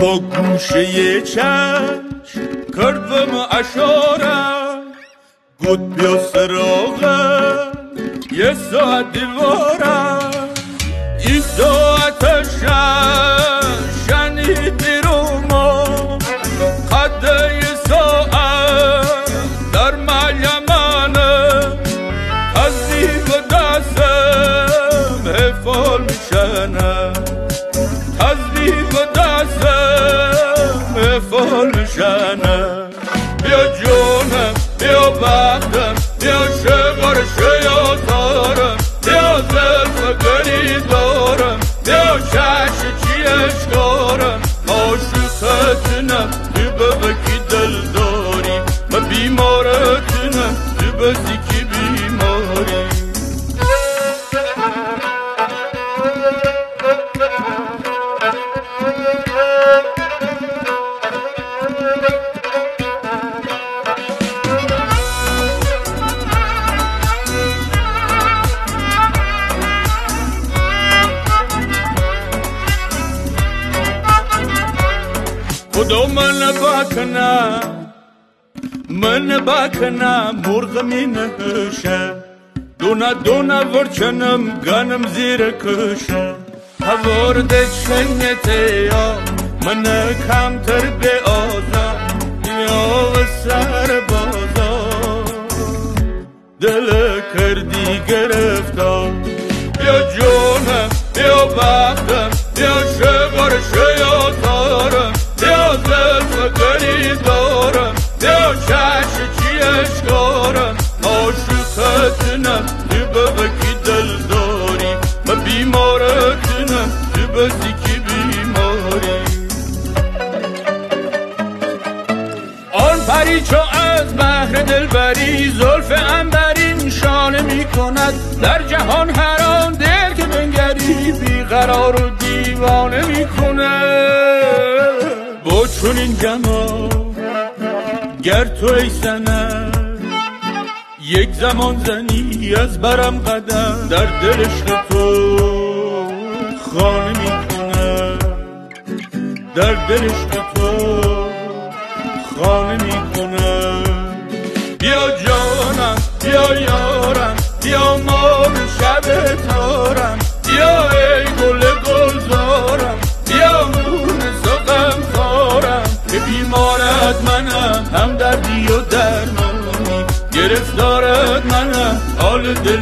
با گوشه چشم کردم اشارم گود بیا سراغم یه ساعت دیوارم این ساعت شنید میشنه تصدیق دستم حفال میشنه بیا جونم بیا بختم بیا شغار شیاطارم بیا زلف گلی دارم بیا چش چی اشکارم. عاشقتنم تو ببکی دل داری؟ و بیمارتنم تو بزیکی خدا من بکنه من بکنه مرغ می نهشه دونا دونا ورچنم گنم زیر کشه هوارد چنته یا من کمتر به آزا یا و سر بازا دل کردی گرفتار. بیا جونم تو بزیکی بیماری آن پری چو از بحر دلبری زلف انبرین شانه می کند در جهان هر آن دل که بنگری بیقرار و دیوانه می با چون این جمال گر تو ای یک زمان زنی از برم قدم در دل عشق تو دل عشق تو خانه می‌کنم بیا جانم بیا یارم بیا ماه شب تارم. بیا ای گل گلزارم بیا مون سقم خارم. که بیمارت منم هم دردی و درمانی. گرفتارت منم حال دل